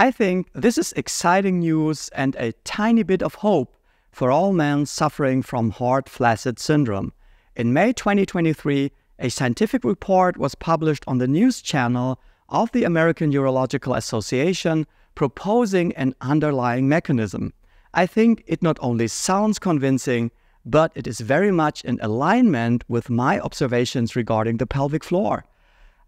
I think this is exciting news and a tiny bit of hope for all men suffering from hard flaccid syndrome. In May 2023, a scientific report was published on the news channel of the American Urological Association proposing an underlying mechanism. I think it not only sounds convincing, but it is very much in alignment with my observations regarding the pelvic floor.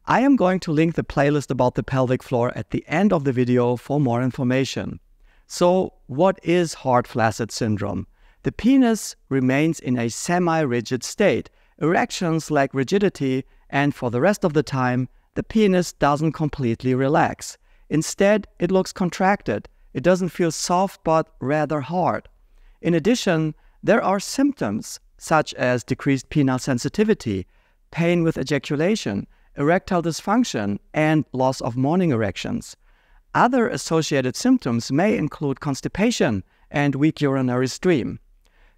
I am going to link the playlist about the pelvic floor at the end of the video for more information. So, what is hard flaccid syndrome? The penis remains in a semi rigid state. Erections lack rigidity, and for the rest of the time, the penis doesn't completely relax. Instead, it looks contracted. It doesn't feel soft but rather hard. In addition, there are symptoms such as decreased penile sensitivity, pain with ejaculation, erectile dysfunction, and loss of morning erections. Other associated symptoms may include constipation and weak urinary stream.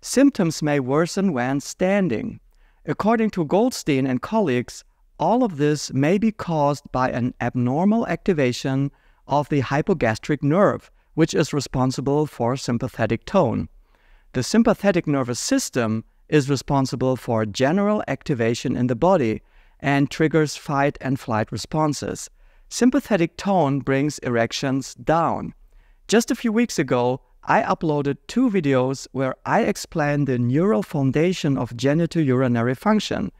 Symptoms may worsen when standing. According to Goldstein and colleagues, all of this may be caused by an abnormal activation of the hypogastric nerve, which is responsible for sympathetic tone. The sympathetic nervous system is responsible for general activation in the body and triggers fight and flight responses. Sympathetic tone brings erections down. Just a few weeks ago, I uploaded two videos where I explain the neural foundation of genitourinary function.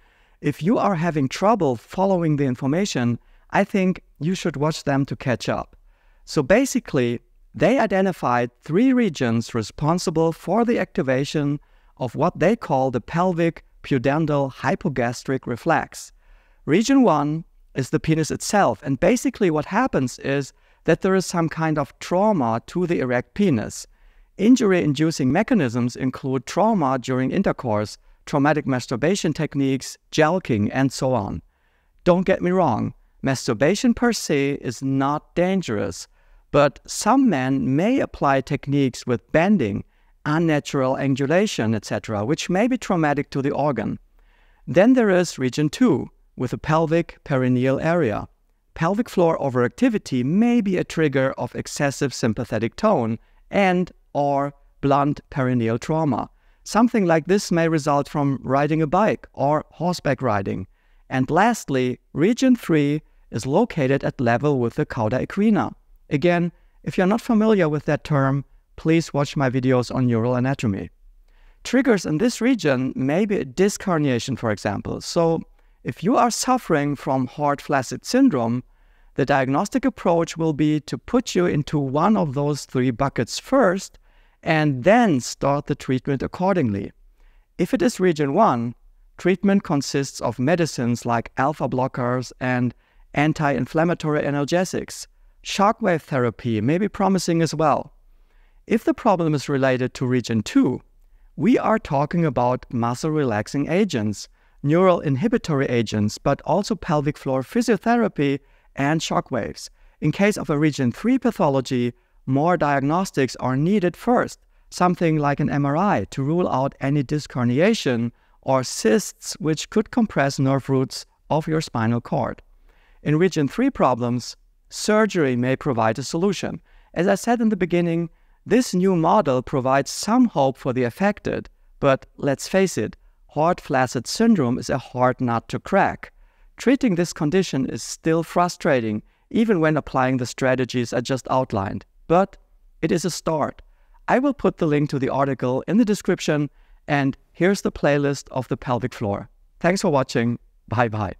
If you are having trouble following the information, I think you should watch them to catch up. So basically, they identified three regions responsible for the activation of what they call the pelvic pudendal hypogastric reflex. Region 1 is the penis itself, and basically what happens is that there is some kind of trauma to the erect penis. Injury inducing mechanisms include trauma during intercourse, traumatic masturbation techniques, jelqing, and so on. Don't get me wrong, masturbation per se is not dangerous, but some men may apply techniques with bending, unnatural angulation, etc., which may be traumatic to the organ. Then there is region 2, with a pelvic perineal area. Pelvic floor overactivity may be a trigger of excessive sympathetic tone and or blunt perineal trauma. Something like this may result from riding a bike or horseback riding. And lastly, region 3 is located at level with the cauda equina. Again, if you're not familiar with that term, please watch my videos on neural anatomy. Triggers in this region may be a disc herniation, for example. So, if you are suffering from hard flaccid syndrome, the diagnostic approach will be to put you into one of those three buckets first and then start the treatment accordingly. If it is region 1, treatment consists of medicines like alpha blockers and anti inflammatory analgesics. Shockwave therapy may be promising as well. If the problem is related to region 2, we are talking about muscle relaxing agents, neural inhibitory agents, but also pelvic floor physiotherapy and shockwaves. In case of a region 3 pathology, more diagnostics are needed first, something like an MRI to rule out any disc herniation or cysts which could compress nerve roots of your spinal cord. In region 3 problems, surgery may provide a solution. As I said in the beginning, this new model provides some hope for the affected, but let's face it, hard flaccid syndrome is a hard nut to crack. Treating this condition is still frustrating, even when applying the strategies I just outlined but it is a start. I will put the link to the article in the description, and here's the playlist of the pelvic floor. Thanks for watching. Bye bye.